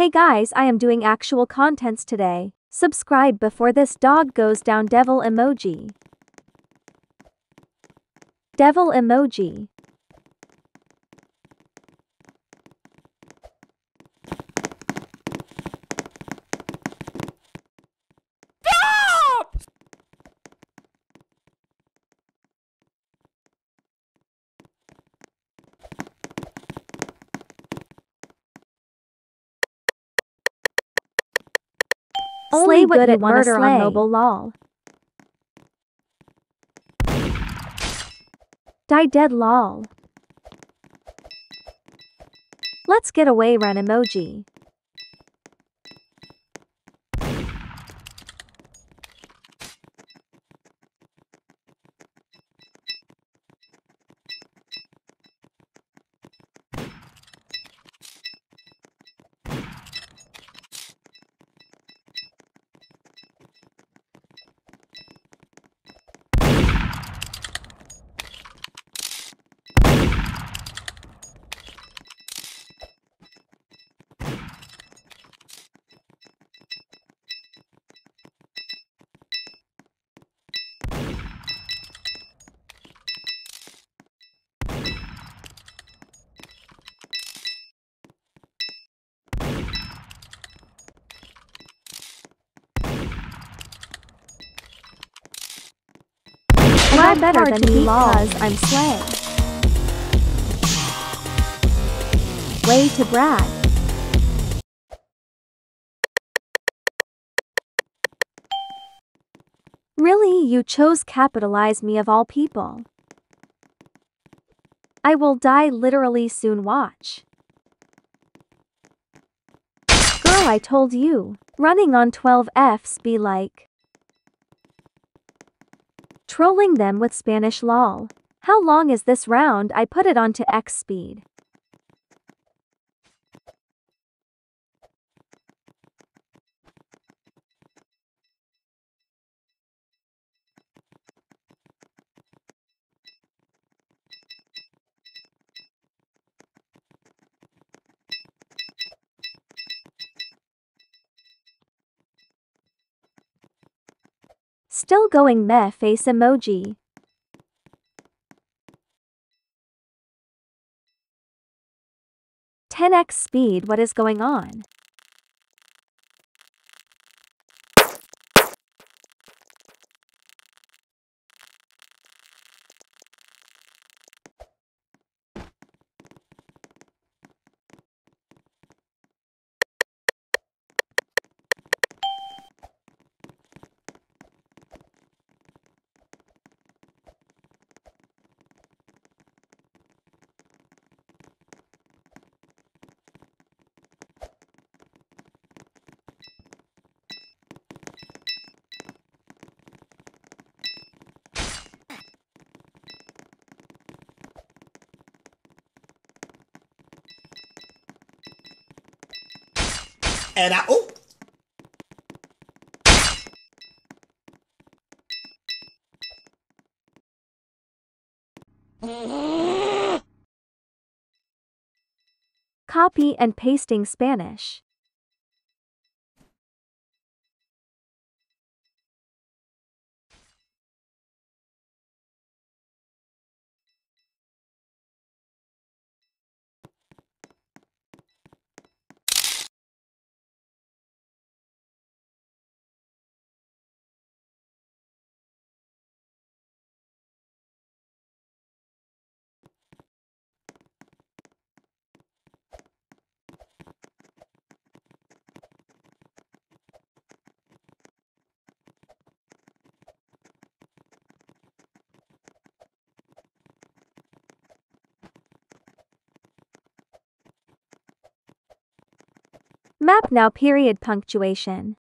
Hey guys, I am doing actual contents today. Subscribe before this dog goes down devil emoji. Devil emoji. Only Slay what good you at wanna murder on slay. mobile lol. Die dead lol. Let's get away run emoji. I'm better than to me cause I'm slay. Way to brag. Really, you chose capitalize me of all people. I will die literally soon watch. Girl, I told you. Running on 12 Fs be like. Trolling them with Spanish lol. How long is this round? I put it onto X speed. Still going meh face emoji. Ten X speed what is going on? And I oh Copy and pasting Spanish. Map now period punctuation.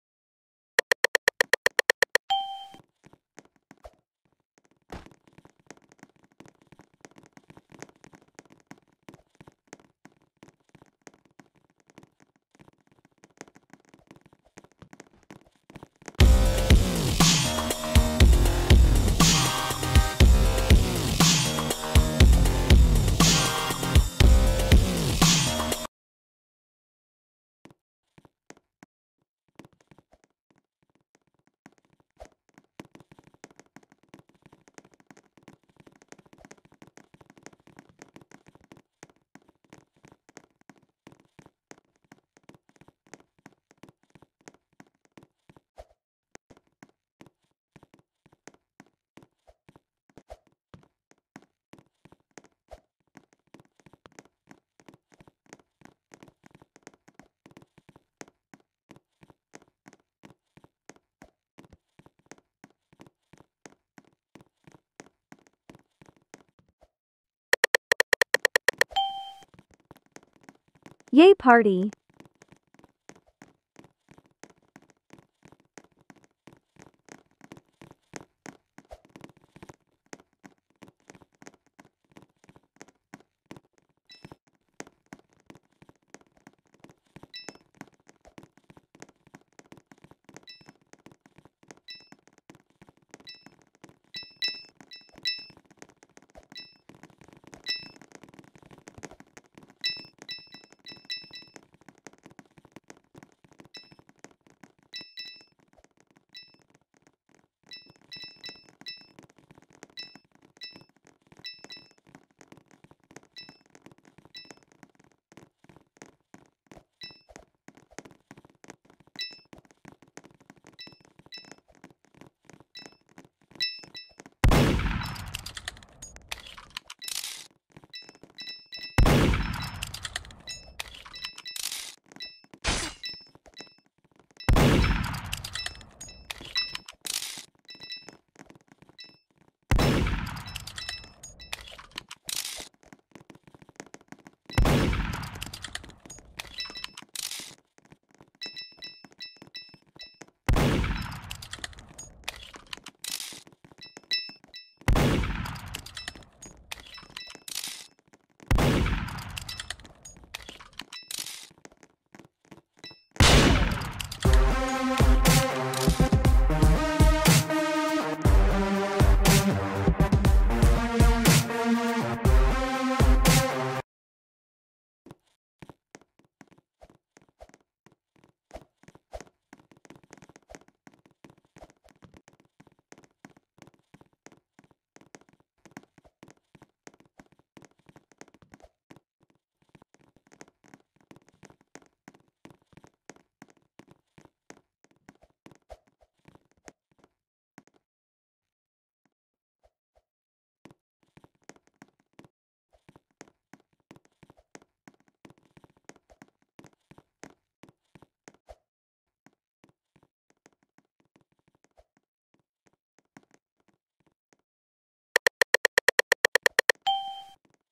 Yay party.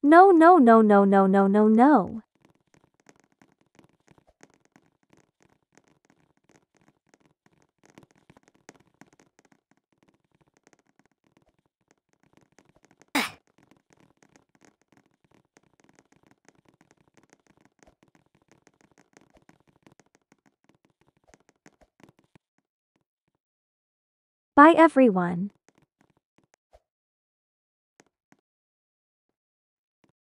No, no, no, no, no, no, no, no. Bye everyone.